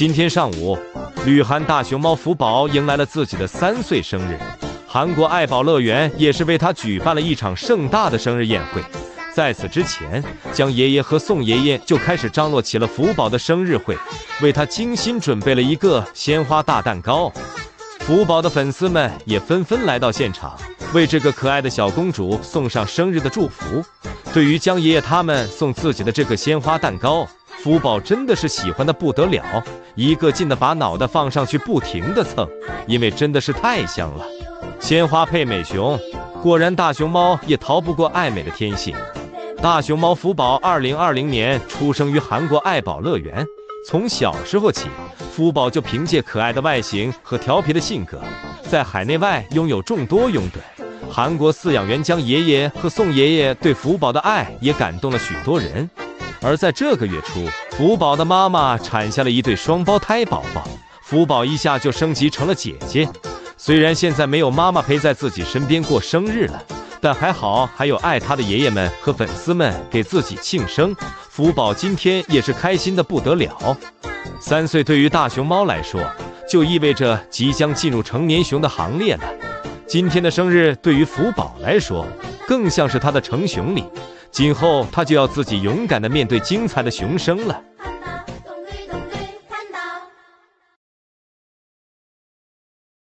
今天上午，旅韩大熊猫福宝迎来了自己的三岁生日，韩国爱宝乐园也是为他举办了一场盛大的生日宴会。在此之前，江爷爷和宋爷爷就开始张罗起了福宝的生日会，为他精心准备了一个鲜花大蛋糕。福宝的粉丝们也纷纷来到现场，为这个可爱的小公主送上生日的祝福。对于江爷爷他们送自己的这个鲜花蛋糕，福宝真的是喜欢的不得了，一个劲的把脑袋放上去，不停的蹭，因为真的是太香了。鲜花配美熊，果然大熊猫也逃不过爱美的天性。大熊猫福宝二零二零年出生于韩国爱宝乐园，从小时候起。福宝就凭借可爱的外形和调皮的性格，在海内外拥有众多拥趸。韩国饲养员江爷爷和宋爷爷对福宝的爱也感动了许多人。而在这个月初，福宝的妈妈产下了一对双胞胎宝宝，福宝一下就升级成了姐姐。虽然现在没有妈妈陪在自己身边过生日了，但还好还有爱他的爷爷们和粉丝们给自己庆生。福宝今天也是开心的不得了。三岁对于大熊猫来说，就意味着即将进入成年熊的行列了。今天的生日对于福宝来说，更像是他的成熊礼。今后他就要自己勇敢的面对精彩的熊生了。